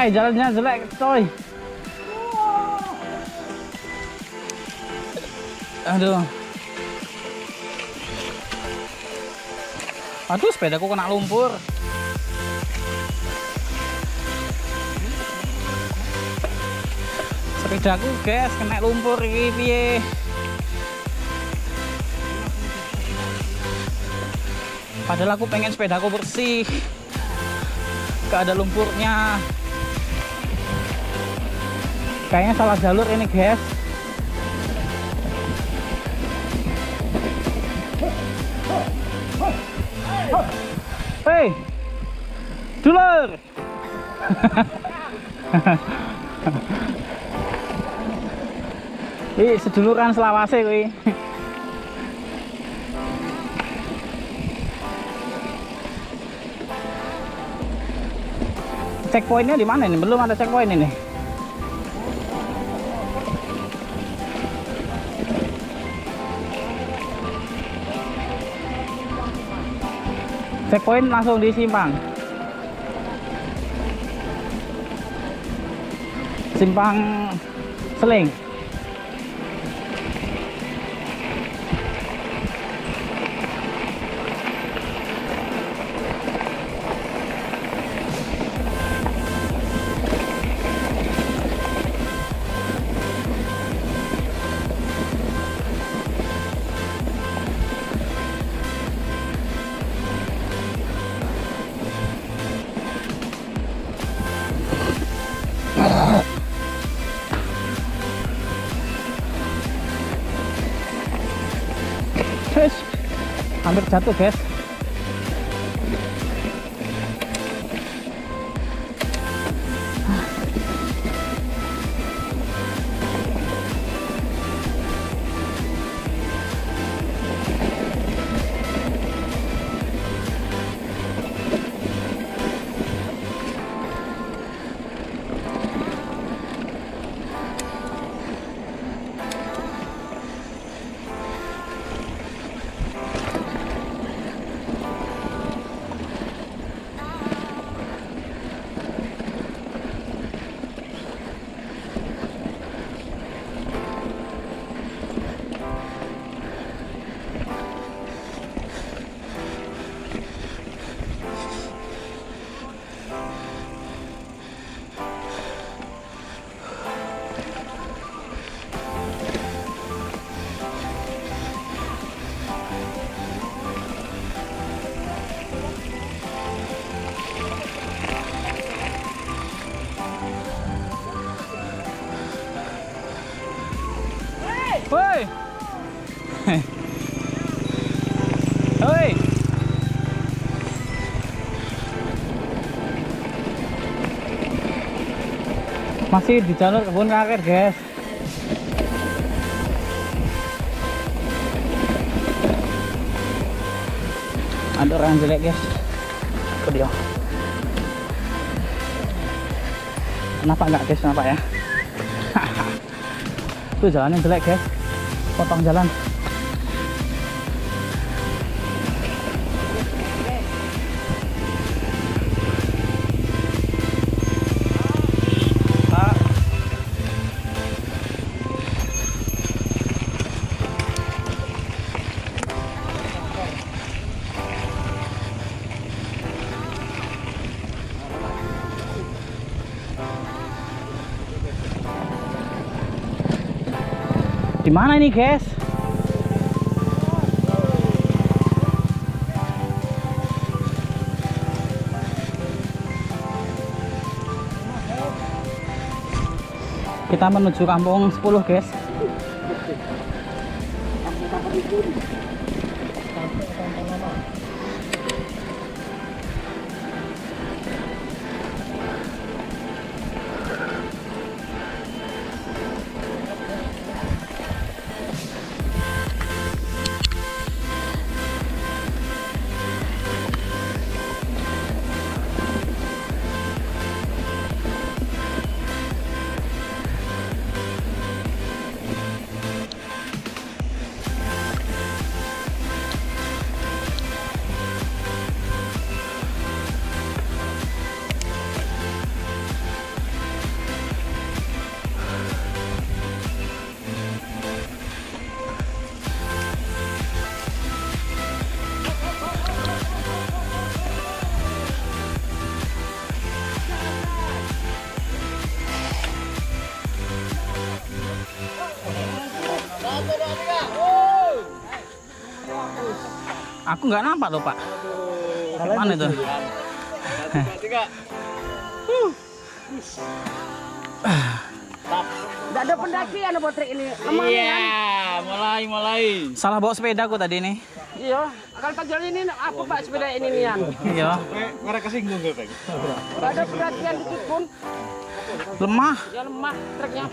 Wah, jalannya jelek, coy. Aduh. Aduh, sepedaku kena lumpur. Sepedaku, guys, kena lumpur iki piye? Padahal aku pengen sepedaku bersih. Gak ada lumpurnya. Kayaknya salah jalur ini, guys. Hei, dulur. Ih, seduluran selawase kuwi. Checkpointnya di mana ini? Belum ada checkpoint ini. Checkpoint langsung di simpang. Simpang Seling. Hampir jatuh guys. Masih di jalur kebun karet, guys. Ada orang jelek, guys. Ke dia. Kenapa enggak, guys? Kenapa ya? Itu jalannya jelek, guys. Potong jalan. Di mana ini, guys? Kita menuju kampung 10, guys. Aku nggak nampak loh pak. Mana itu? Tidak ada pendakian buat trik ini. Lemah kan? Iya, mulai mulai. Salah bawa sepeda aku tadi nih. Iya. Kalau tak jalan ini apa pak sepeda ini nih kan? Iya. Mereka kesinggung gak, Pak? Tidak ada pendakian dikit pun. Lemah. Ya lemah triknya.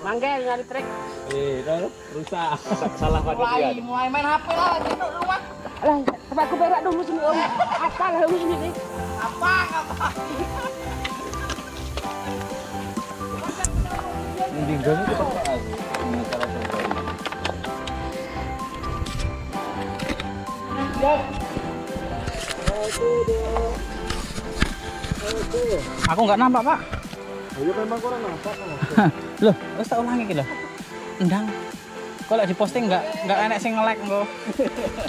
Manggil nyari trik. Eh, rusak. Salah pada dia. mulai main HP lah di rumah. Alah, coba aku berak dulu sini om. Apa lah ini nih? Apa? Apa? Mendingan itu apa? Cara Aku nggak nampak pak. Ayo memang kurang nampak. Loh, wis tak ulangi iki lho. Endang. Kok lek diposting nggak nggak enek sing nge-like engko.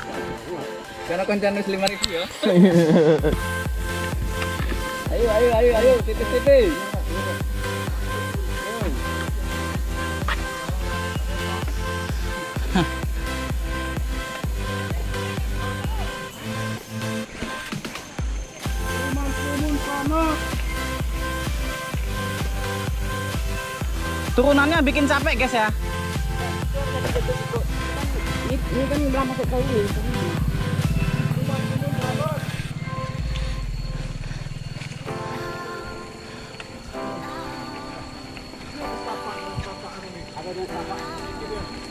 Karena koncan wis 5000 ya. ayo ayo ayo ayo titik Turunannya bikin capek guys ya. Ini, kan belum masuk ke ini.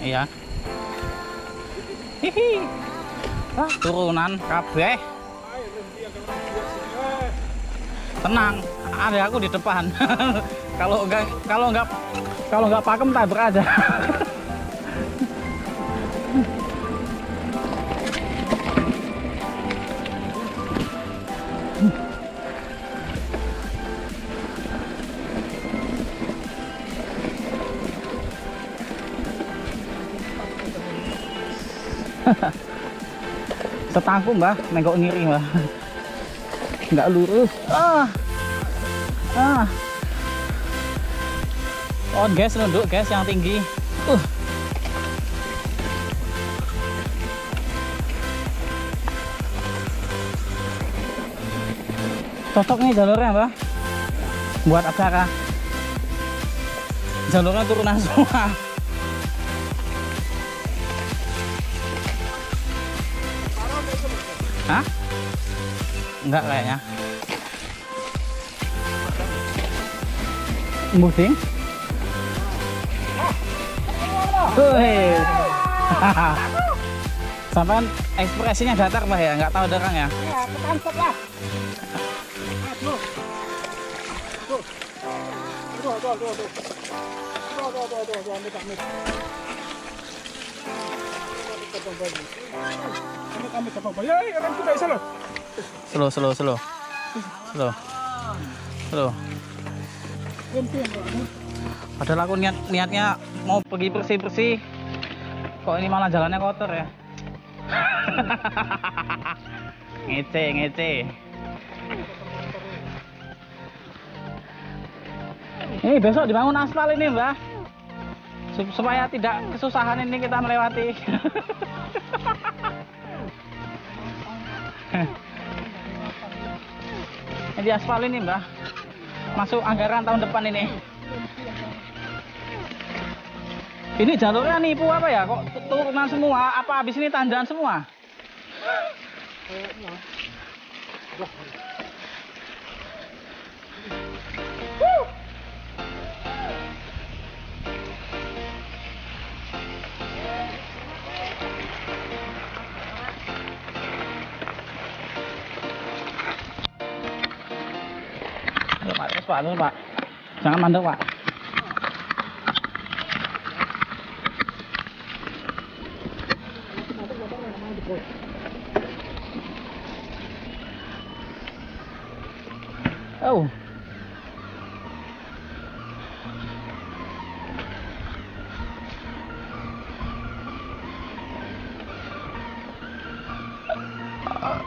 Iya. Hihi. Ah, turunan kabeh. Tenang, ada aku di depan. kalau enggak kalau enggak kalau enggak pakem tabrak aja. Setangku mbah, nengok ngiri mbah. Enggak lurus. Ah. Ah. Oh, gas nunduk, gas yang tinggi. Uh. Cocok nih jalurnya, Mbak. Buat acara. Jalurnya turunan semua. Hah? Enggak kayaknya. Musim? Wih. Sampai ekspresinya datar mbak ya, nggak tahu derang ya. Ya, ketangkep lah. Aduh. Ya, orang sudah bisa loh. Slow, slow, slow, slow, slow. Padahal aku niat niatnya mau pergi bersih bersih. Kok ini malah jalannya kotor ya? ngece, ngece. Ini besok dibangun aspal ini, Mbak. Sup- Supaya tidak kesusahan ini kita melewati. Ini di aspal ini, Mbak. Masuk anggaran tahun depan ini. Ini jalurnya nipu apa ya? Kok tu- turunan semua? Apa habis ini tanjakan semua? Jangan mandek Pak. Uh,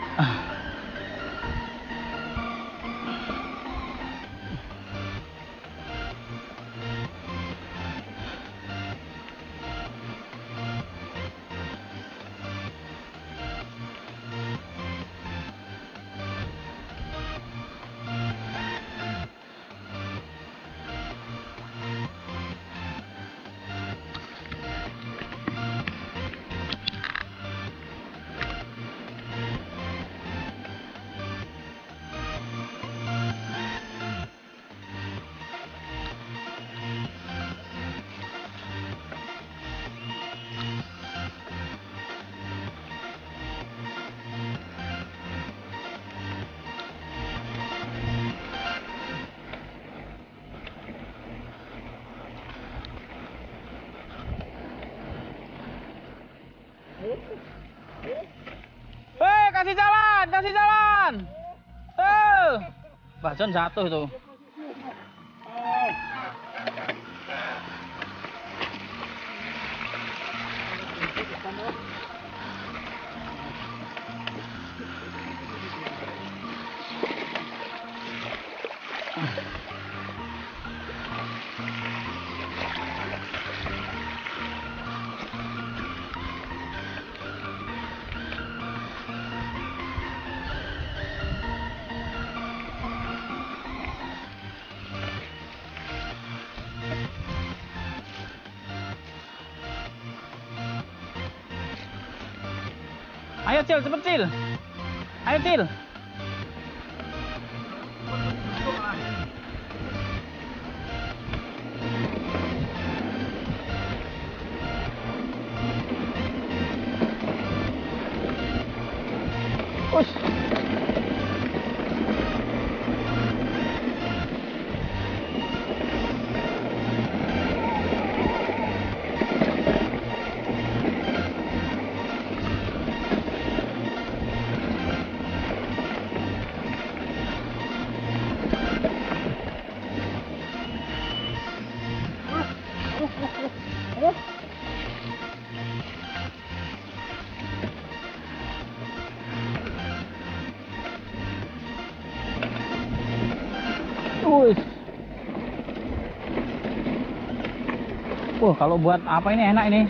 Hei, kasih jalan, kasih jalan. Eh, Mbak John jatuh tuh. Ayo Cil, cepet Cil. Ayo Cil. Ush. Wah, kalau buat apa ini enak ini?